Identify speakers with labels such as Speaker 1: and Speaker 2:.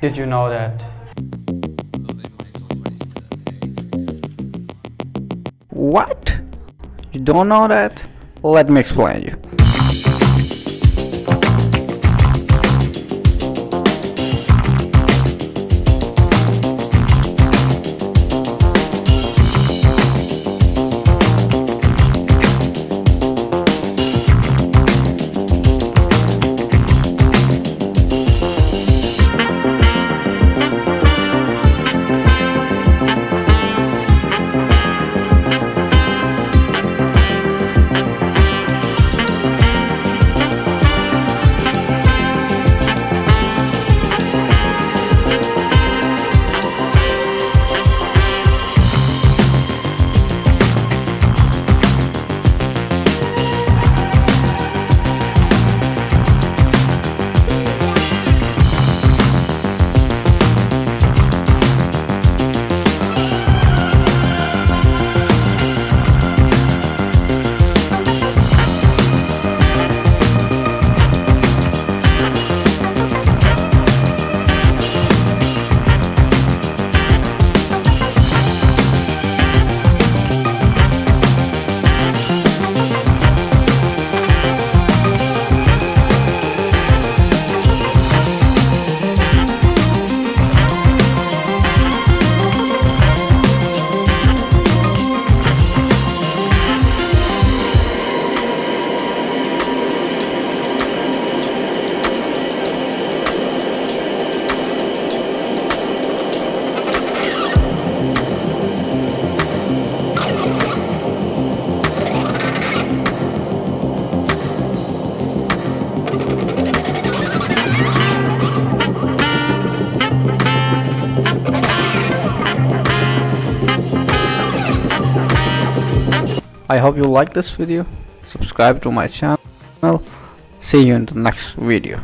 Speaker 1: Did you know that?
Speaker 2: What? You don't know that? Let me explain you. I hope you like this video. Subscribe to my channel. See you in the next video.